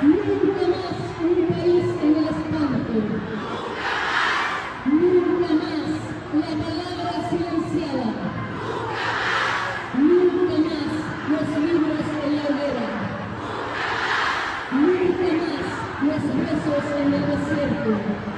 Nunca más un país en el espanto. Nunca más la palabra silenciada. Nunca más los libros en la hoguera. Nunca más los besos en el desierto.